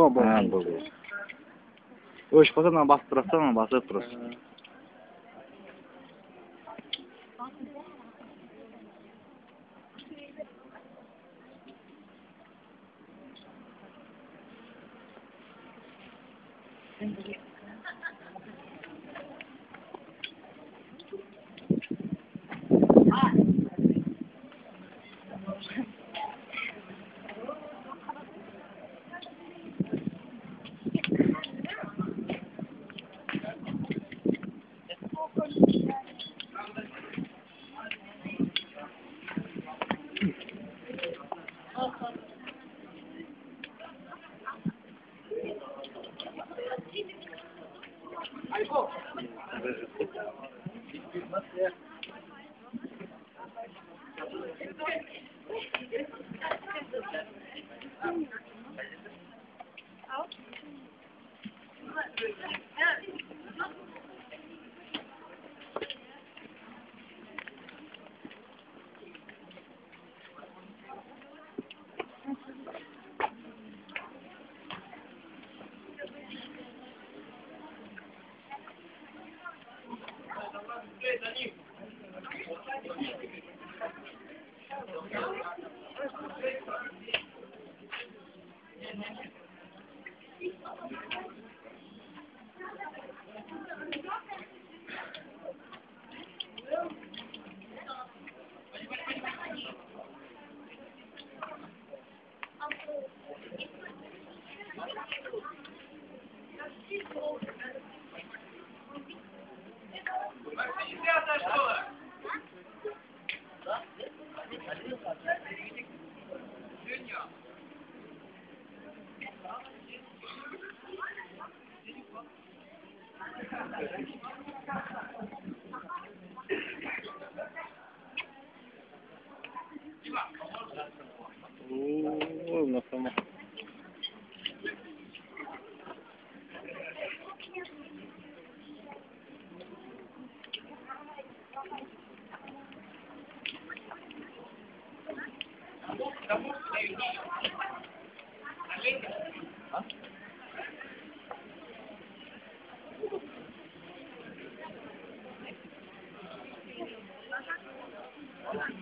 о болған болды өшіп қалса мына басып тұрасыз да мына басып тұрасыз Thank you. Allez, bon. Thank you. 咱们咱们还有多久？还多久？啊？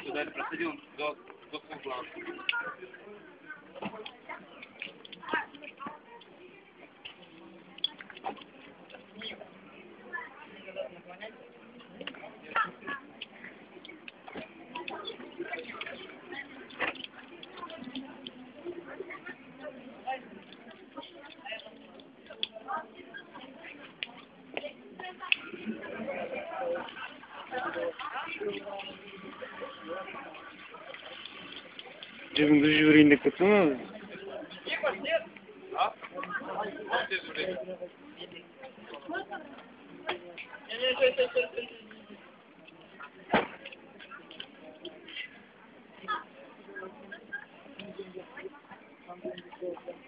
Сюда проходил до, до Cebimde jüriyle kısmı Thank you.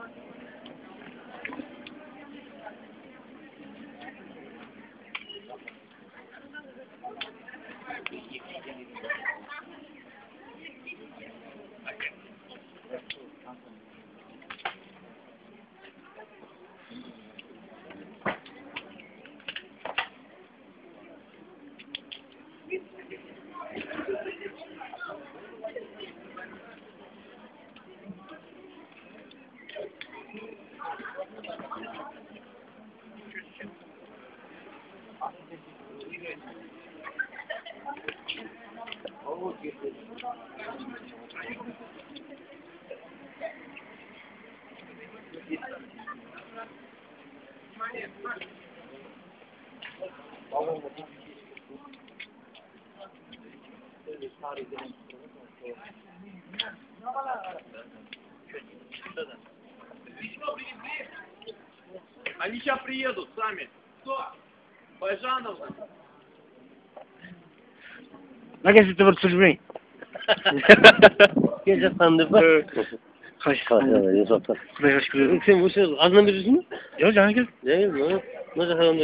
working with По-моему, там есть старый день. Они сейчас приедут сами. Кто? Байжановна. Like I said, it's just me. Gel canlandı bak. Kaç Beş жоқ жаңа келдім şey azından birisi mi? Yok canım gel. Değil mi? Nasıl hayvan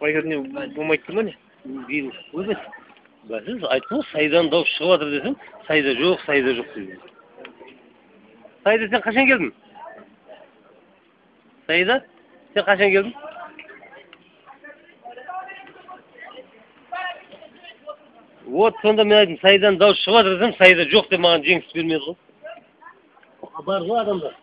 байгерне болмайды дейді ма не биыл ойбай бәсе ғой сайдан дауыс шығып жатыр десем сайда жоқ сайда жоқ дейді сайда сен қашан келдің сайда сен қашан келдің вот сонда мен айттым сайдан дауыс шығып жатыр десем сайда жоқ деп маған жеңіс бермеді ғой бар ғой адамдар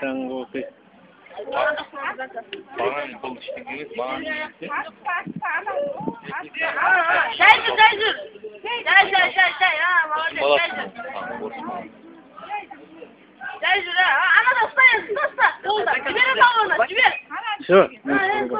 tango ke Bağın buluştuğunuz bağın birisi. Şey dur, şey dur. Şey, şey, şey, şey. Ha, bana şey dur. Şey dur, ha. Ana dosta yazın, dosta. Dosta. Güvere bağlanır, güvere. Şu.